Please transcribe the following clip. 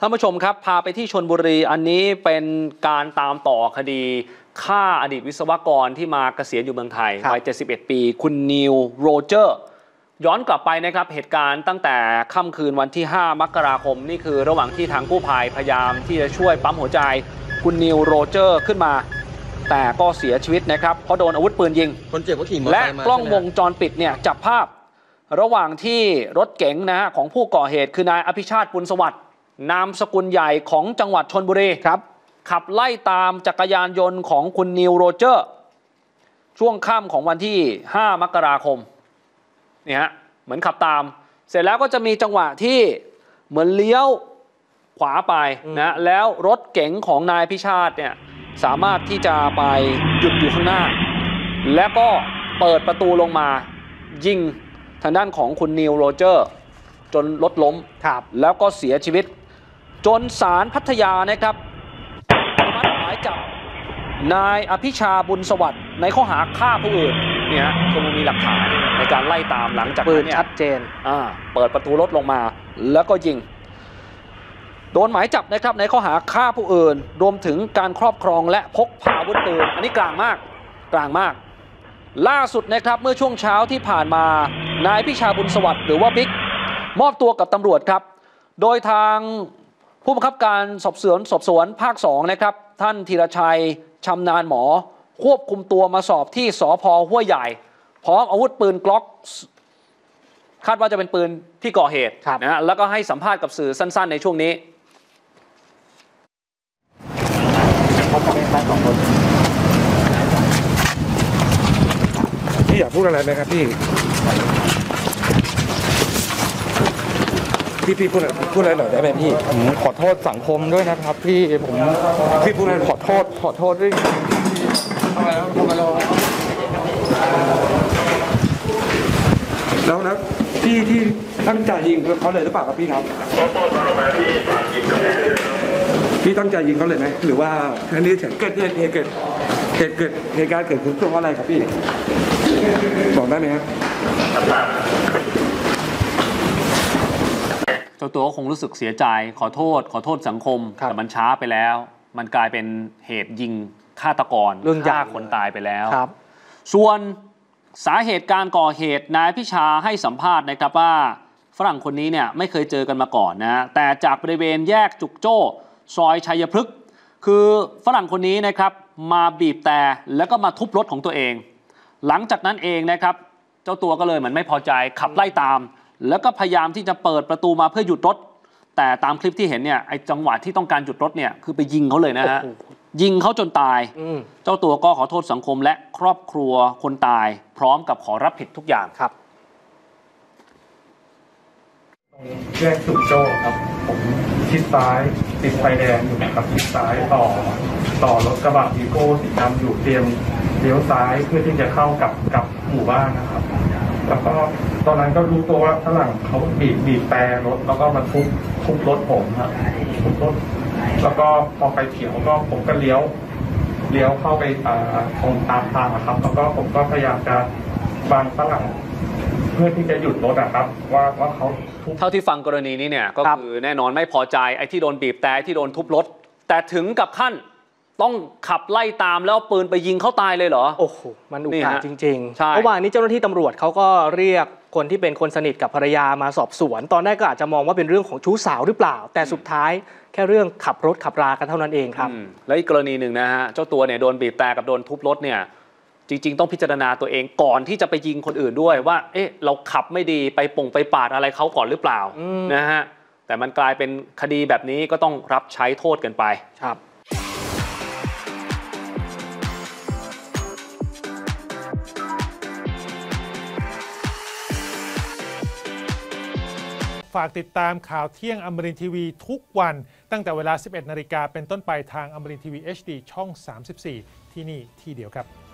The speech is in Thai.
ท่านผู้ชมครับ พาไปที่ชลบุรีอันนี้เป็นการตามต่อคดีฆ่าอดีตวิศวกรที่มาเกษียณอยู่เมืองไทยครับวัย 71 ปี คุณนิวโรเจอร์ ย้อนกลับไปนะครับ เหตุการณ์ตั้งแต่ค่ำคืนวันที่ 5 มกราคม นี่คือระหว่างที่ทางกู้ภัยพยายามที่จะช่วยปั๊มหัวใจ คุณนิวโรเจอร์ขึ้นมา แต่ก็เสียชีวิตนะครับเพราะโดนอาวุธปืนยิงคนเจ็บก็ขี่มอเตอร์และไซค์มากล้องใช่ไหวงจรปิดเนี่ยจับภาพ ระหว่างที่รถเก๋งนะฮะของผู้ก่อเหตุคือนายอภิชาติบุญสวัสดิ์ นามสกุลใหญ่ของจังหวัดชนบุรีครับ ขับไล่ตามจักรยานยนต์ของคุณนิวโรเจอร์ ช่วงค่ำของวันที่ 5 มกราคมเนี่ยฮะเหมือนขับตาม เสร็จแล้วก็จะมีจังหวะที่เหมือนเลี้ยวขวาไปนะแล้วรถเก๋งของนายพิชาติเนี่ยสามารถที่จะไปหยุดอยู่ข้างหน้า แล้วก็เปิดประตูลงมายิงทางด้านของคุณนิวโรเจอร์ จนรถล้มครับแล้วก็เสียชีวิต จนศาลพัทยานะครับอนุมัติหมายจับนายอภิชาบุญสวัสดิ์ในข้อหาฆ่าผู้อื่นเนี่ยฮะคือมันมีหลักฐานในการไล่ตามหลังจากปืนั้นนเนี่ยชัดเจนอ่าเปิดประตูรถลงมา แล้วก็ยิง โดนหมายจับนะครับในข้อหาฆ่าผู้อื่น รวมถึงการครอบครองและพกพาอาวุธปืนอันนี้กลางมากกลางมาก ล่าสุดนะครับเมื่อช่วงเช้าที่ผ่านมานายพิชาบุญสวัสดิ์หรือว่าบิ๊กมอบตัวกับตำรวจครับ โดยทาง ผู้บังคับการสอบสวนสอบสวนภาค2นะครับท่านธีรชัยชำนาญหมอ ควบคุมตัวมาสอบที่สพห้วยใหญ่ พร้อมอาวุธปืนกล็อก คาดว่าจะเป็นปืนที่ก่อเหตุครับนะฮะแล้วก็ให้สัมภาษณ์กับสื่อสั้น ๆ ในช่วงนี้เขาจะเป็นแฟนสองคนพี่อยากพูดอะไรไหมครับพี่ พี่พี่พูดอะไรพูดอะไรหน่อยได้ไหมพี่ผมขอโทษสังคมด้วยนะครับ พี่ผมพี่พูดอะไรขอโทษขอโทษด้วยแล้วแล้วพี่ที่ตั้งใจยิงเขาเลยหรือเปล่าครับพี่ครับพี่ตั้งใจยิงเขาเลยไหมหรือว่าอันนี้เกิดเหตุเหตุเกิดเหตุเกิดเหตุการณ์เกิดขึ้นเพราะอะไรครับพี่บอกได้ไหมครับ เจ้าตัวก็คงรู้สึกเสียใจ ขอโทษ ขอโทษสังคม ครับแต่มันช้าไปแล้ว มันกลายเป็นเหตุยิงฆาตกรเรื่องใหญ่ ฆ่าคนตายไปแล้ว ครับส่วนสาเหตุการก่อเหตุนายพิชาให้สัมภาษณ์นะครับว่า ฝรั่งคนนี้เนี่ยไม่เคยเจอกันมาก่อนนะแต่จากบริเวณแยกจุกโจ้ ซอยชัยพฤกษ์คือฝรั่งคนนี้นะครับมาบีบแต่แล้วก็มาทุบรถของตัวเอง หลังจากนั้นเองนะครับ เจ้าตัวก็เลยเหมือนไม่พอใจขับไล่ตาม แล้วก็พยายามที่จะเปิดประตูมาเพื่อหยุดรถ แต่ตามคลิปที่เห็นเนี่ยไอ้จังหวะที่ต้องการหยุดรถเนี่ยคือไปยิงเขาเลยนะฮะโอ้โหยิงเขาจนตายอืมเจ้าตัวก็ขอโทษสังคมและครอบครัวคนตาย พร้อมกับขอรับผิดทุกอย่างครับแยกสุดโจ้ครับ ผมชิดซ้ายติดไฟแดงอยู่นะครับชิดซ้ายต่อ ต่อรถกระบะวีโก้สีดำอยู่เตรียมเลี้ยวซ้ายเพื่อที่จะเข้ากับกับหมู่บ้านนะครับ แล้วก็ตอนนั้นก็รู้ตัวว่าฝรั่งเขาบีบบีบแต่รถแล้วก็มาทุบทุบรถผมครับทุบรถแล้วก็พอไฟเขียวก็ผมก็เลี้ยว เลี้ยวเข้าไปอ่าตรงตามทางครับ แล้วก็ผมก็พยายามจะบังฝรั่งเพื่อที่จะหยุดรถอะครับว่าว่าเขาทุบเท่าที่ฟังกรณีนี้เนี่ยก็คือแน่นอนไม่พอใจไอ้ที่โดนบีบแต่ที่โดนทุบรถแต่ถึงกับขั้น ต้องขับไล่ตามแล้วเอาปืนไปยิงเขาตายเลยเหรอ โอ้โห มันอุกนี่อาจฮะจริงใช่ๆเมื่อวานนี้เจ้าหน้าที่ตำรวจเขาก็เรียกคนที่เป็นคนสนิทกับภรรยามาสอบสวน ตอนแรกก็อาจจะมองว่าเป็นเรื่องของชู้สาวหรือเปล่า แต่สุดท้ายแค่เรื่องขับรถขับรากันเท่านั้นเองครับอืมแล้วอีกกรณีหนึ่งนะฮะ เจ้าตัวเนี่ยโดนบีบแต่กับโดนทุบรถเนี่ยจริง ๆ ต้องพิจารณาตัวเองก่อนที่จะไปยิงคนอื่นด้วยว่า เอ๊ะ เราขับไม่ดีไปปงไปปาดอะไรเขาก่อนหรือเปล่าอืมนะฮะ แต่มันกลายเป็นคดีแบบนี้ก็ต้องรับใช้โทษกันไป ครับ ฝากติดตามข่าวเที่ยงอมรินทีวีทุกวัน ตั้งแต่เวลา 11 นาฬิกาเป็นต้นไปทางอมรินทีวี HD ช่อง 34 ที่นี่ที่เดียวครับ